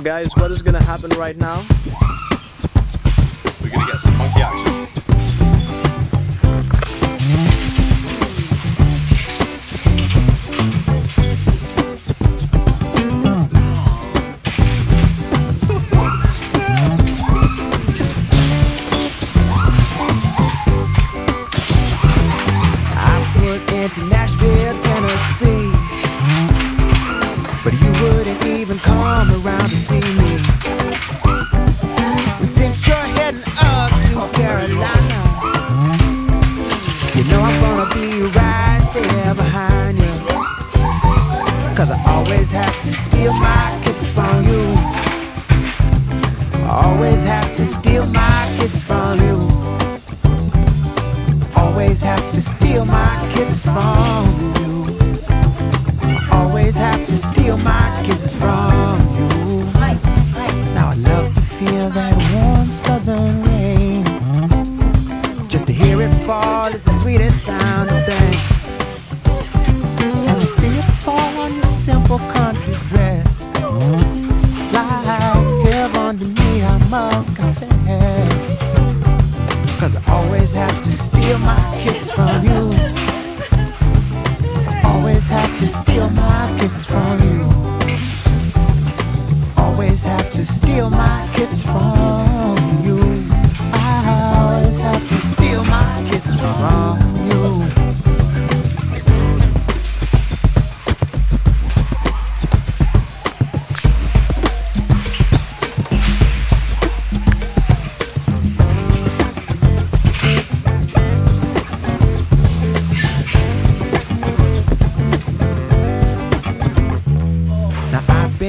So guys, what is gonna happen right now? We're gonna get some monkey action. I Cause I always have to steal my kisses from you. I always have to steal my kisses from you always have to steal my kisses from you. Always have to steal my kisses from you. Now I love to feel that warm southern rain. Just to hear it fall is the sweetest sounding thing. And to see it fall on your simple country dress. Like heaven to me, I must confess. Cause I always have to steal my kisses from you. I always have to steal my kisses from you. Always have to steal my kisses from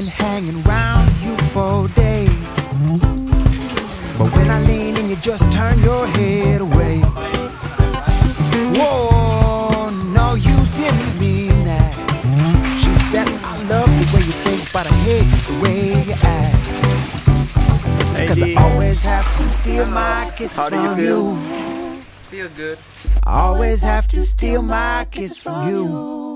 been hanging around you for days. But when I lean in, you just turn your head away. Whoa, no, you didn't mean that. She said, I love the way you think, but I hate the way you act. Hey Cause I D, always have to steal my kisses How do you from feel? you. Feel good. I always have to steal my kiss from you.